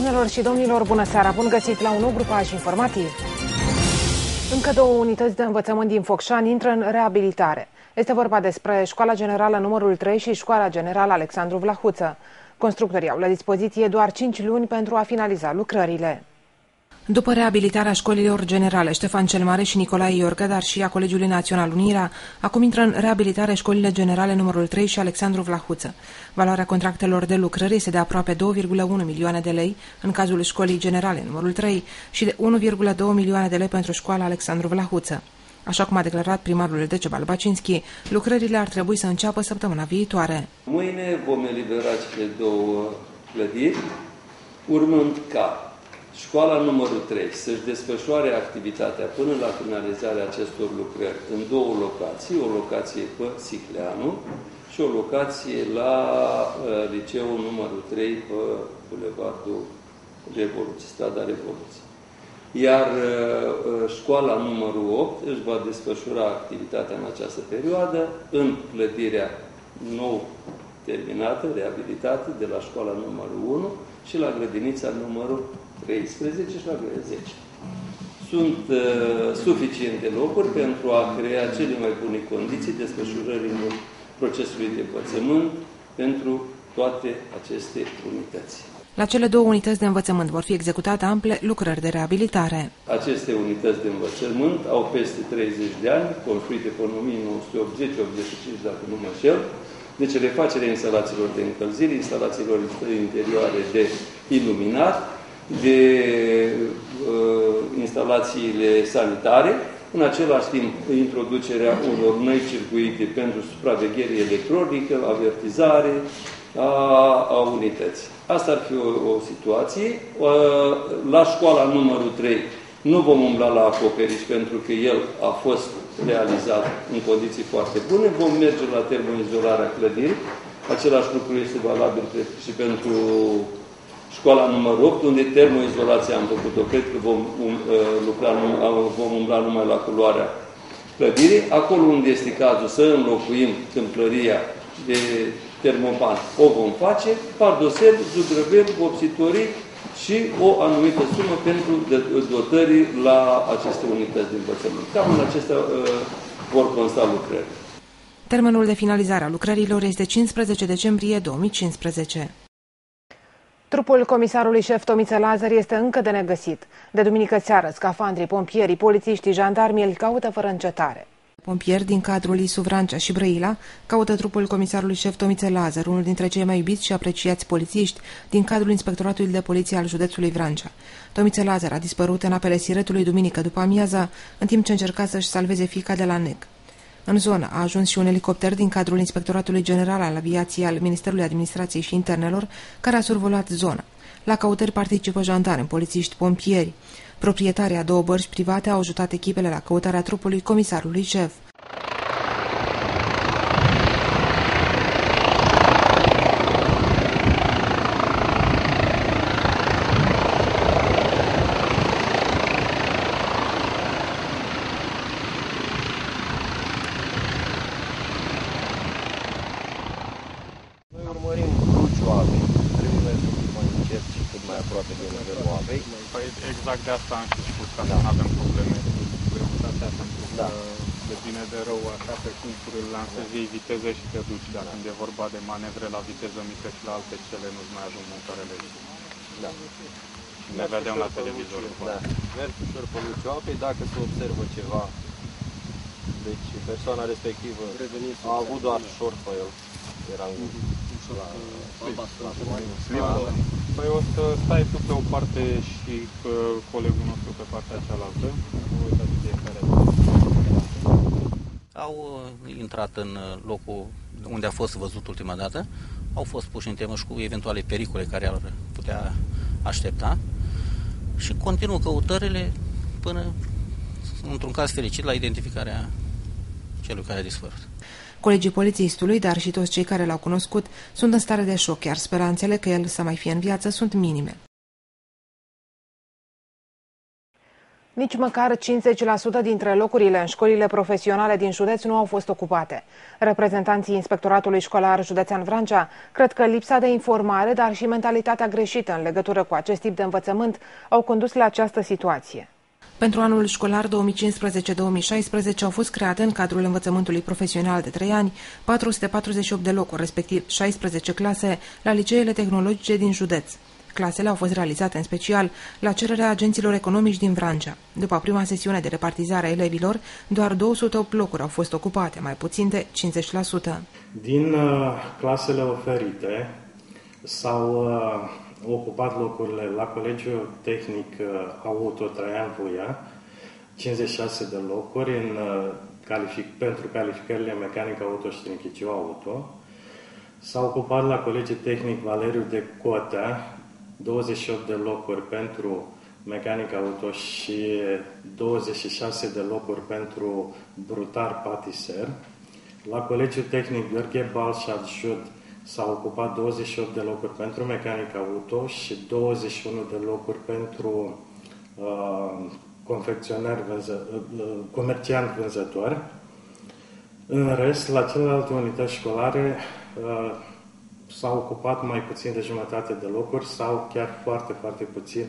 Doamnelor și domnilor, bună seara! Bun găsit la un nou grupaj informativ. Încă două unități de învățământ din Focșani intră în reabilitare. Este vorba despre Școala Generală numărul 3 și Școala Generală Alexandru Vlahuță. Constructorii au la dispoziție doar 5 luni pentru a finaliza lucrările. După reabilitarea școlilor generale Ștefan cel Mare și Nicolae Iorga, dar și a Colegiului Național Unirea, acum intră în reabilitare școlile generale numărul 3 și Alexandru Vlahuță. Valoarea contractelor de lucrări este de aproape 2,1 milioane de lei în cazul școlii generale numărul 3 și de 1,2 milioane de lei pentru școala Alexandru Vlahuță. Așa cum a declarat primarul Decebal Bacinski, lucrările ar trebui să înceapă săptămâna viitoare. Mâine vom elibera cele două clădiri, urmând ca Școala numărul 3 să-și desfășoare activitatea până la finalizarea acestor lucrări în două locații, o locație pe Sicleanu și o locație la uh, liceul numărul 3 pe Bulevardul Revoluție, strada Revoluție. Iar uh, uh, școala numărul 8 își va desfășura activitatea în această perioadă în clădirea nou terminată, reabilitată de la școala numărul 1 și la grădinița numărul 13 și la 10. Sunt uh, suficiente locuri pentru a crea cele mai bune condiții desfășurării procesului de învățământ pentru toate aceste unități. La cele două unități de învățământ vor fi executate ample lucrări de reabilitare. Aceste unități de învățământ au peste 30 de ani, construite până 1980-85, dacă nu mă șel, deci refacerea instalațiilor de încălzire, instalațiilor interioare de iluminat, de uh, instalațiile sanitare, în același timp introducerea unor noi circuite pentru supraveghere electronică, avertizare a, a unității. Asta ar fi o, o situație. Uh, la școala numărul 3 nu vom umbla la acoperiș pentru că el a fost realizat în condiții foarte bune. Vom merge la termoizolarea clădirii. Același lucru este valabil cred, și pentru școala numărul 8, unde termoizolația am făcut-o. Cred că vom, um, uh, lucra, vom umbla numai la culoarea clădirii. Acolo unde este cazul să înlocuim tâmplăria de termopan, o vom face, pardosel, zugrăvel, vopsitorii și o anumită sumă pentru dotării la aceste unități de învățământ. Cam în acestea uh, vor consta lucrări. Termenul de finalizare a lucrărilor este 15 decembrie 2015. Trupul comisarului șef Tomiță Lazar este încă de negăsit. De duminică seară, scafandrii, pompierii, polițiștii, jandarmii îl caută fără încetare. Pompieri din cadrul Isu Vrancea și Brăila caută trupul comisarului șef Tomiță Lazar, unul dintre cei mai iubiți și apreciați polițiști din cadrul Inspectoratului de Poliție al județului Vrancea. Tomiță Lazar a dispărut în apele Siretului duminică după amiaza, în timp ce încerca să-și salveze fica de la NEC. În zonă a ajuns și un elicopter din cadrul Inspectoratului General al Aviației al Ministerului Administrației și Internelor, care a survolat zona. La căutări participă jandarmi, polițiști, pompieri. Proprietarii a două bărci private au ajutat echipele la căutarea trupului comisarului șef. Exact de asta am și spus, ca da. să nu avem probleme cu greutatea, pentru că da. de bine de rău, așa pe cumpuri îl lansezi, iei viteză și te duci, dar da. când e vorba de manevre la viteză mică și la alte cele, nu-ți mai ajung motoarele. Da. Și ne vedem la televizor. Da. Mergi ușor pe luciu apei, dacă se observă ceva, deci persoana respectivă a avut doar short pe el, era în la, la, la, Păi o să stai tu pe o parte și colegul nostru pe partea cealaltă. Au uh, intrat în uh, locul unde a fost văzut ultima dată, au fost puși în temă și cu eventuale pericole care ar putea aștepta și continuă căutările până, într-un caz fericit, la identificarea celui care a dispărut. Colegii polițistului, dar și toți cei care l-au cunoscut, sunt în stare de șoc, iar speranțele că el să mai fie în viață sunt minime. Nici măcar 50% dintre locurile în școlile profesionale din județ nu au fost ocupate. Reprezentanții Inspectoratului Școlar Județean Vrancea cred că lipsa de informare, dar și mentalitatea greșită în legătură cu acest tip de învățământ au condus la această situație. Pentru anul școlar 2015-2016 au fost create în cadrul învățământului profesional de 3 ani 448 de locuri, respectiv 16 clase, la liceele tehnologice din județ. Clasele au fost realizate în special la cererea agenților economici din Vrancea. După prima sesiune de repartizare a elevilor, doar 208 locuri au fost ocupate, mai puțin de 50%. Din uh, clasele oferite s-au uh, ocupat locurile la Colegiul Tehnic uh, Auto Traian Voia, 56 de locuri în, uh, calific, pentru calificările mecanică auto și trinchiciu auto. S-a ocupat la Colegiul Tehnic Valeriu de Cotea, 28 de locuri pentru mecanic auto și 26 de locuri pentru brutar patiser. La Colegiul Tehnic Gheorghe Balșad Jud s-au ocupat 28 de locuri pentru mecanic auto și 21 de locuri pentru uh, confecționar vânză, uh, comerciant vânzător. În rest, la celelalte unități școlare uh, s-au ocupat mai puțin de jumătate de locuri sau chiar foarte, foarte puțin,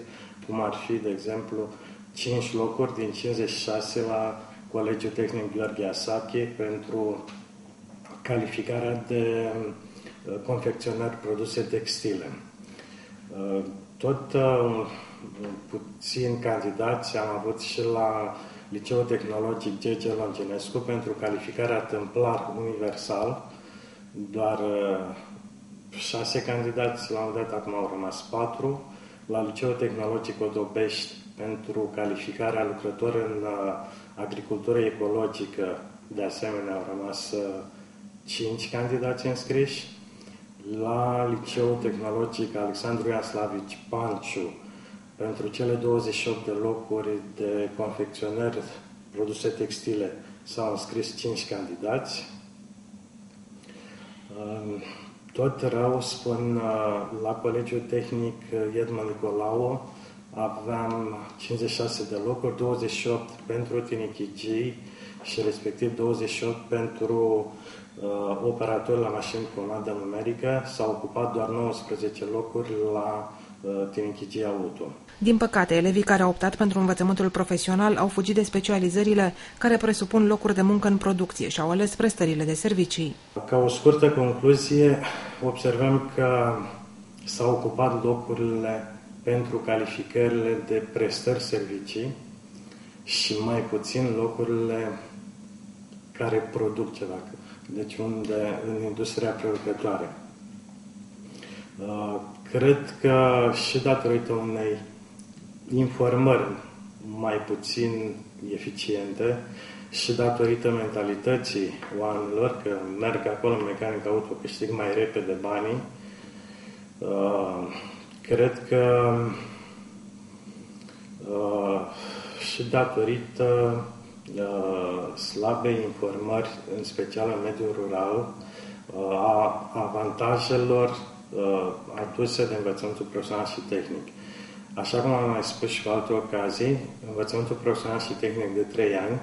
cum ar fi, de exemplu, 5 locuri din 56 la Colegiul Tehnic Gheorghe Asache pentru calificarea de uh, confecționar produse textile. Uh, tot uh, puțin candidați am avut și la Liceul Tehnologic G.G. Longinescu pentru calificarea templar universal, doar șase candidați, la un dat acum au rămas patru, la Liceul Tehnologic Odobești pentru calificarea lucrător în uh, agricultură ecologică, de asemenea au rămas uh, cinci candidați înscriși, la Liceul Tehnologic Alexandru Iaslavici Panciu pentru cele 28 de locuri de confecționări produse textile s-au înscris 5 candidați. Tot rău spun uh, la Colegiul Tehnic uh, Edmond Nicolau aveam 56 de locuri, 28 pentru tinichigii și respectiv 28 pentru uh, operatori la mașini cu comandă numerică. S-au ocupat doar 19 locuri la uh, tinichigii auto. Din păcate, elevii care au optat pentru învățământul profesional au fugit de specializările care presupun locuri de muncă în producție și au ales prestările de servicii. Ca o scurtă concluzie, observăm că s-au ocupat locurile pentru calificările de prestări servicii și mai puțin locurile care produc ceva, deci unde în industria producătoare. Uh, cred că și datorită unei informări mai puțin eficiente și datorită mentalității oamenilor, că merg acolo în mecanic auto, câștig mai repede banii, uh, cred că uh, și datorită uh, slabei informări, în special în mediul rural, a avantajelor aduse de învățământul profesional și tehnic. Așa cum am mai spus și cu alte ocazii, învățământul profesional și tehnic de 3 ani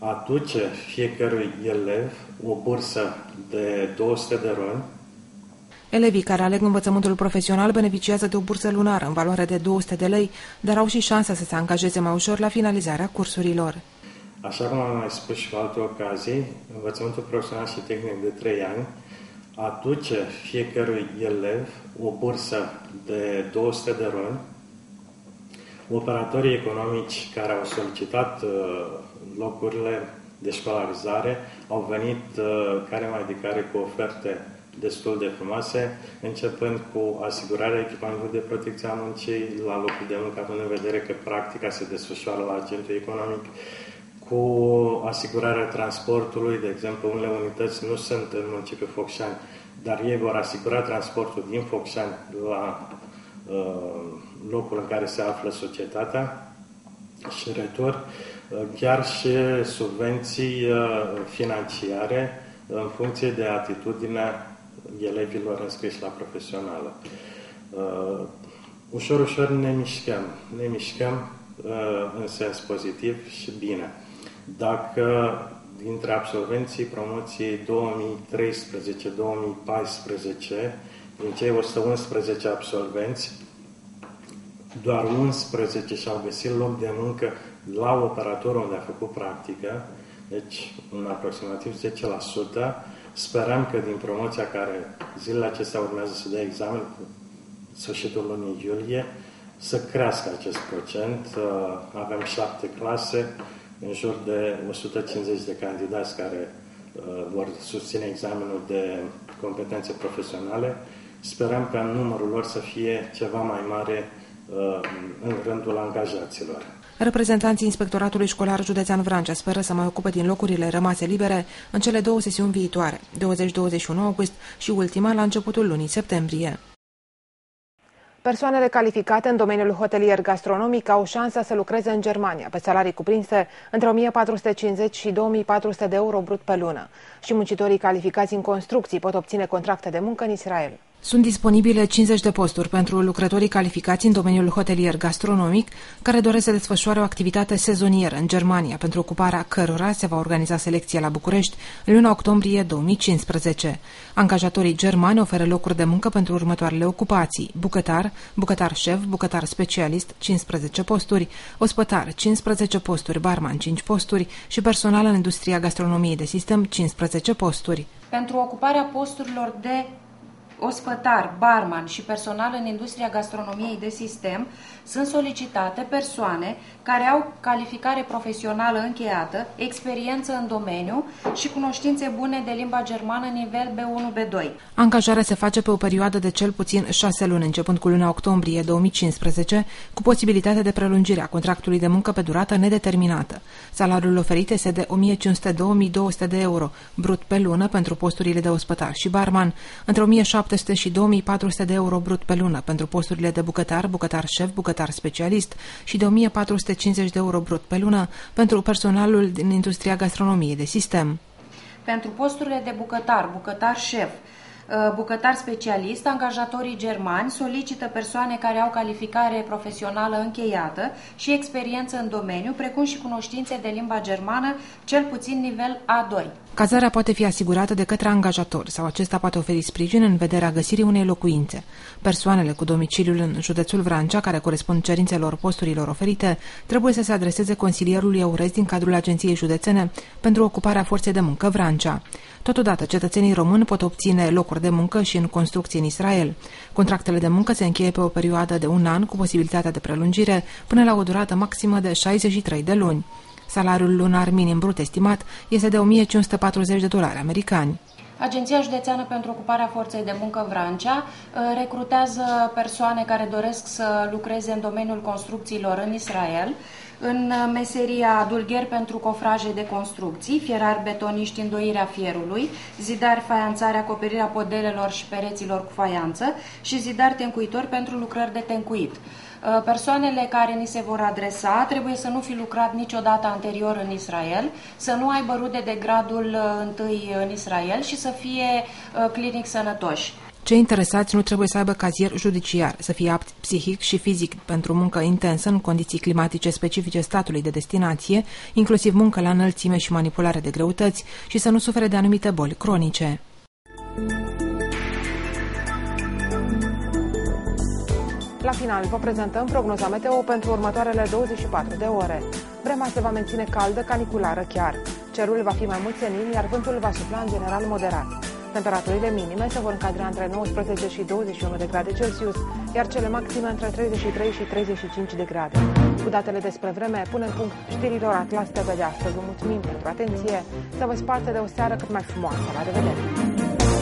aduce fiecărui elev o bursă de 200 de roni. Elevii care aleg învățământul profesional beneficiază de o bursă lunară în valoare de 200 de lei, dar au și șansa să se angajeze mai ușor la finalizarea cursurilor. Așa cum am mai spus și cu alte ocazii, învățământul profesional și tehnic de 3 ani aduce fiecărui elev o bursă de 200 de roni. Operatorii economici care au solicitat uh, locurile de școlarizare au venit uh, care mai de care cu oferte destul de frumoase, începând cu asigurarea echipamentului de protecție a muncii la locul de muncă, având în vedere că practica se desfășoară la agentul economic, cu asigurarea transportului, de exemplu, unele unități nu sunt în municipiul Focșani, dar ei vor asigura transportul din Focșani la uh, locul în care se află societatea și retur, uh, chiar și subvenții uh, financiare în funcție de atitudinea elevilor înscriși la profesională. Uh, ușor, ușor ne mișcăm. Ne mișcăm în sens pozitiv și bine. Dacă dintre absolvenții promoției 2013-2014, din cei 111 absolvenți, doar 11 și-au găsit loc de muncă la operator unde a făcut practică, deci în aproximativ 10%. Sperăm că din promoția care zilele acestea urmează să dea examen cu sfârșitul lunii iulie, să crească acest procent. Uh, avem șapte clase, în jur de 150 de candidați care uh, vor susține examenul de competențe profesionale. Sperăm ca numărul lor să fie ceva mai mare uh, în rândul angajaților. Reprezentanții Inspectoratului Școlar Județean Vrancea speră să mai ocupe din locurile rămase libere în cele două sesiuni viitoare, 20-21 august și ultima la începutul lunii septembrie. Persoanele calificate în domeniul hotelier gastronomic au șansa să lucreze în Germania pe salarii cuprinse între 1450 și 2400 de euro brut pe lună și muncitorii calificați în construcții pot obține contracte de muncă în Israel. Sunt disponibile 50 de posturi pentru lucrătorii calificați în domeniul hotelier gastronomic care doresc să desfășoare o activitate sezonieră în Germania, pentru ocuparea cărora se va organiza selecția la București în luna octombrie 2015. Angajatorii germani oferă locuri de muncă pentru următoarele ocupații. Bucătar, bucătar șef, bucătar specialist, 15 posturi, ospătar, 15 posturi, barman, 5 posturi și personal în industria gastronomiei de sistem, 15 posturi. Pentru ocuparea posturilor de ospătar, barman și personal în industria gastronomiei de sistem sunt solicitate persoane care au calificare profesională încheiată, experiență în domeniu și cunoștințe bune de limba germană nivel B1-B2. Angajarea se face pe o perioadă de cel puțin șase luni, începând cu luna octombrie 2015, cu posibilitatea de prelungire a contractului de muncă pe durată nedeterminată. Salariul oferit este de 1500-2200 de euro brut pe lună pentru posturile de ospătar și barman, între 1700 și 2400 de euro brut pe lună pentru posturile de bucătar, bucătar șef, bucătar specialist și de 1450 de euro brut pe lună pentru personalul din industria gastronomiei de sistem. Pentru posturile de bucătar, bucătar șef, Uh, bucătar specialist, angajatorii germani solicită persoane care au calificare profesională încheiată și experiență în domeniu, precum și cunoștințe de limba germană, cel puțin nivel A2. Cazarea poate fi asigurată de către angajator sau acesta poate oferi sprijin în vederea găsirii unei locuințe. Persoanele cu domiciliul în județul Vrancea, care corespund cerințelor posturilor oferite, trebuie să se adreseze consilierului EURES din cadrul Agenției Județene pentru ocuparea forței de muncă Vrancea. Totodată, cetățenii români pot obține locuri de muncă și în construcție în Israel. Contractele de muncă se încheie pe o perioadă de un an cu posibilitatea de prelungire până la o durată maximă de 63 de luni. Salariul lunar minim brut estimat este de 1540 de dolari americani. Agenția Județeană pentru Ocuparea Forței de Muncă Vrancea uh, recrutează persoane care doresc să lucreze în domeniul construcțiilor în Israel în uh, meseria dulgher pentru cofraje de construcții, fierar betoniști îndoirea fierului, zidar faianțare, acoperirea podelelor și pereților cu faianță și zidar tencuitori pentru lucrări de tencuit. Uh, persoanele care ni se vor adresa trebuie să nu fi lucrat niciodată anterior în Israel, să nu aibă rude de gradul uh, întâi în Israel și să fie clinic sănătoși. Cei interesați nu trebuie să aibă cazier judiciar, să fie apt psihic și fizic pentru muncă intensă în condiții climatice specifice statului de destinație, inclusiv muncă la înălțime și manipulare de greutăți și să nu sufere de anumite boli cronice. La final vă prezentăm prognoza meteo pentru următoarele 24 de ore. Vremea se va menține caldă, caniculară chiar. Cerul va fi mai mult senin, iar vântul va sufla în general moderat. Temperaturile minime se vor încadra între 19 și 21 de grade Celsius, iar cele maxime între 33 și 35 de grade. Cu datele despre vreme, punem punct știrilor Atlas TV de astăzi. Vă mulțumim pentru atenție, să vă sparte de o seară cât mai frumoasă. La revedere!